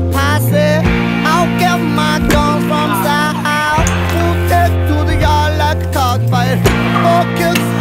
a. I'll get my guns from south to take to the yard like a cockfight. kids.